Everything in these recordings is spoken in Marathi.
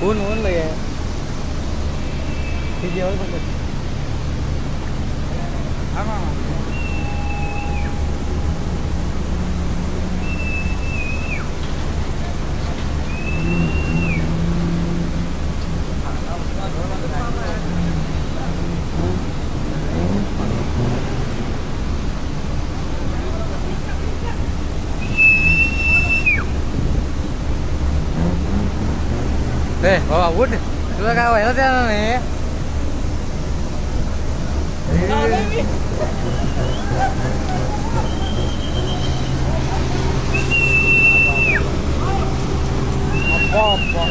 ऊन ऊन लगे. ते जेवण पण हा मामा ए बाबा उठ तुला काय व्हायला द्या नाही अप्पा अप्पा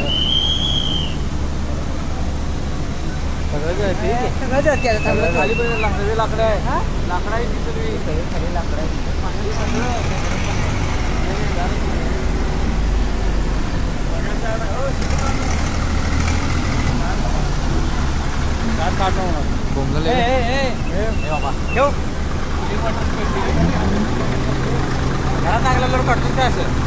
सगळं गळते सगळं जळते आता सगळं थांबलं खाली पण लाकडं लाकडं आहे हा? लाकडं आहे तिथं बाबा. ठेव. घरात लागल्यावर काढतोस काय असं?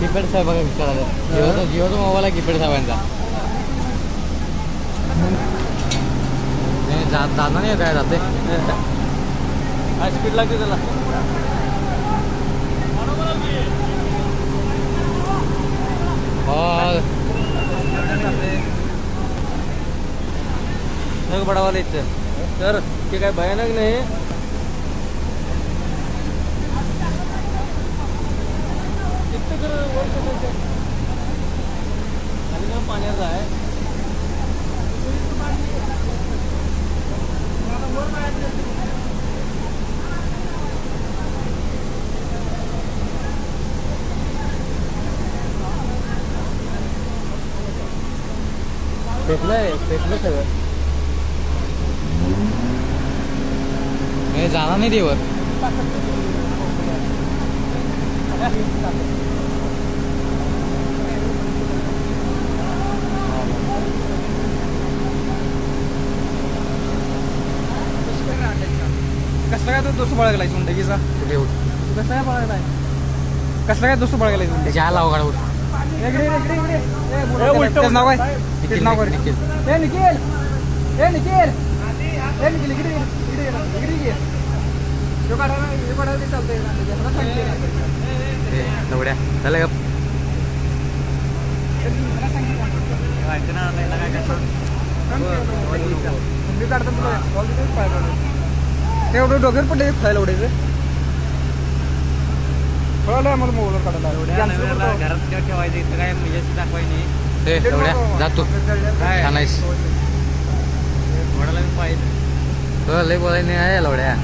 कीपॅड साहेब बघा विचार आला जिओचा जिओचा मोबाईल आहे कीपॅड साहेबांचा. नाही जात जाणार नाही काय जाते काय स्पीड लागते त्याला हो नग बडावाला इथं. तर ते काय भयानक नाही. तिथं तर आहे? खाली आहे सगळं. नाही जाणार नाही देवर. कसला काय तो दोस्त बाळगला उंडगीचा कुठे उठ कसला काय बाळगलाय? कसला काय दोस्त बाळगला उंडगी चहा लाव गाड उठ इकडे इकडे इकडे ए, ए, मोठं उलटं. त्याचं नाव काय? नाव. ए ए पाय काढतो. ते एवढं डोक्यावर पडले खायला उडायचं? कळलं मला मोबाईल काढायला. एवढं. घरात ठेवायचं इथं काय म्हणजे दाखवायची ए लवड्या जातो काय? आहेस वडाला पाहिजे. हो, लय बोलायला नाही आहे लवड्या